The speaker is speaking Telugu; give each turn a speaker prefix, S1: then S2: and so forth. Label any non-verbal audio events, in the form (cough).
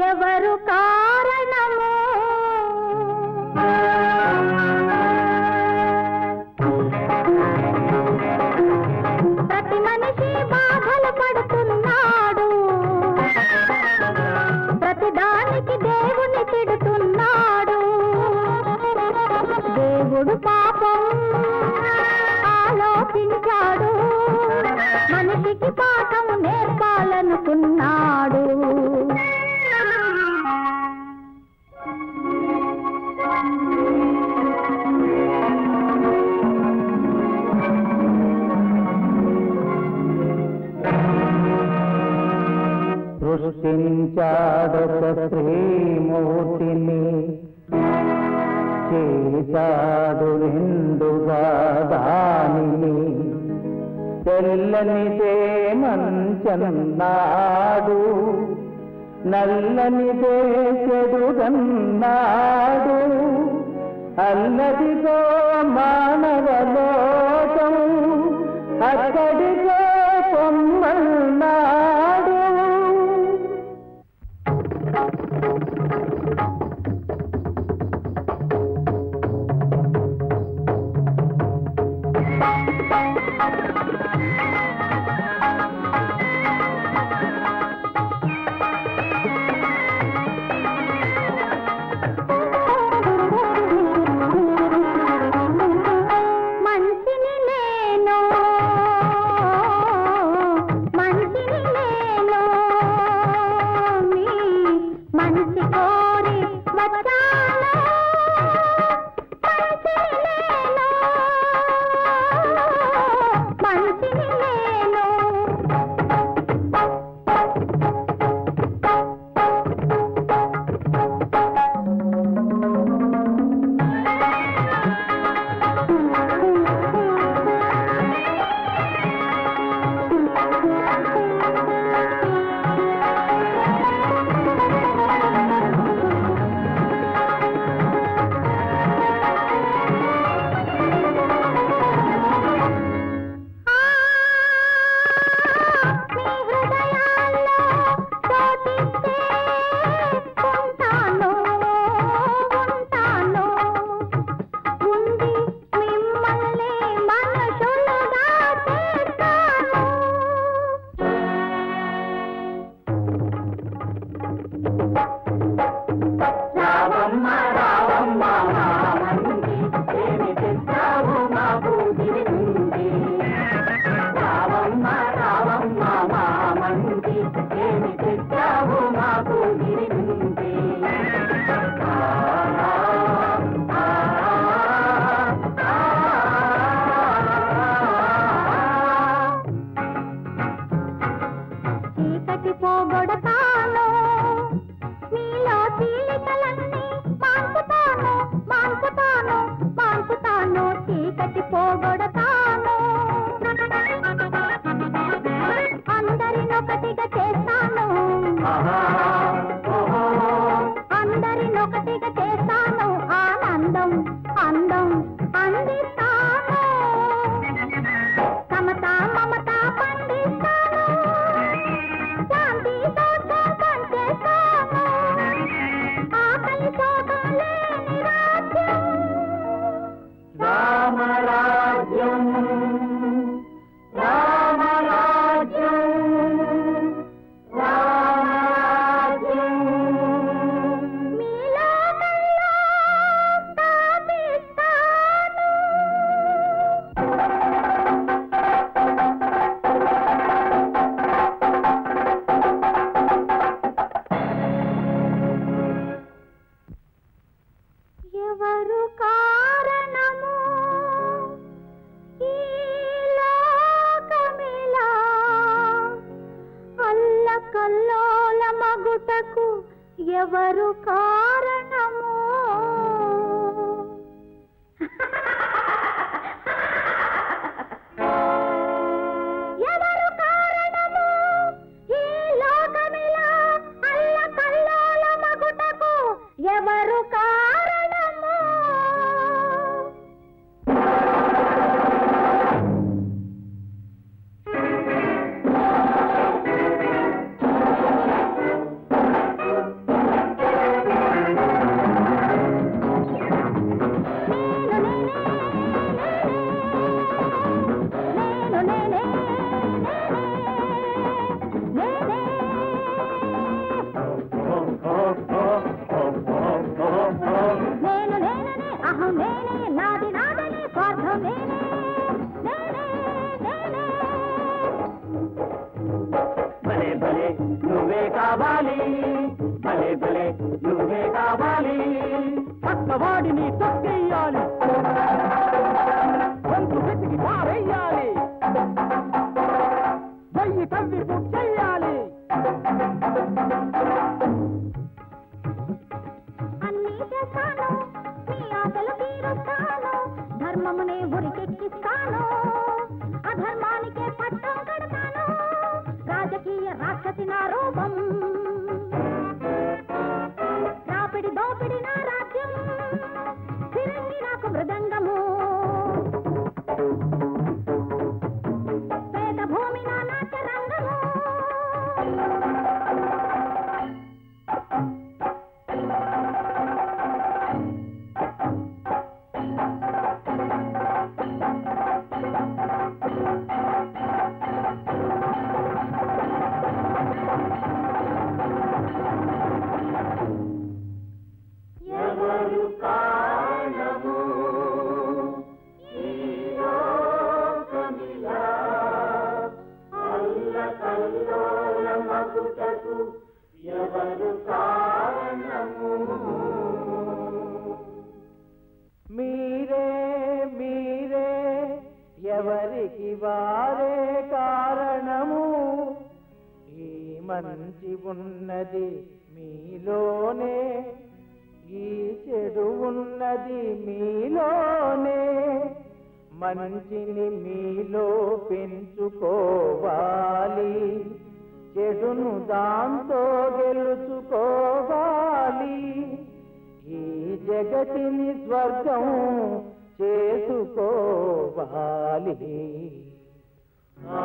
S1: एवर
S2: చేశాడొక శ్రీమూర్తిని. చేశాడు నిండుగా దానిని తెల్లనిదే మంచన్నాడు నల్లనిదే చెడుదన్నాడు అల్లదిగో మానవలోకం
S1: అక్కడి పోగొడతా కల్లోల మగుటకు ఎవరు కారణమో? (laughs) నువ్వే కావాలి భలే భలే నువ్వే కావాలి.
S3: పక్కవాడిని
S1: తొక్క రాక్షసి నా రూపం. రాపిడి దోపిడి నా రాజ్యం. ఫిరంగి నాకు మృదంగము. పేద భూమి నా నాట్య రంగము
S2: సాగుటకు ఎవరు కారణము?
S3: మీరే మీరే ఎవరికి వారే కారణము? ఈ మంచి ఉన్నది మీలోనే ఈ చెడు ఉన్నది మీలోనే. మంచిని మీలో పెంచుకోవాలి. చెడును దాంతో గెలుచుకోవాలి. ఈ జగతిని స్వర్గం చేసుకోవాలి. ఆ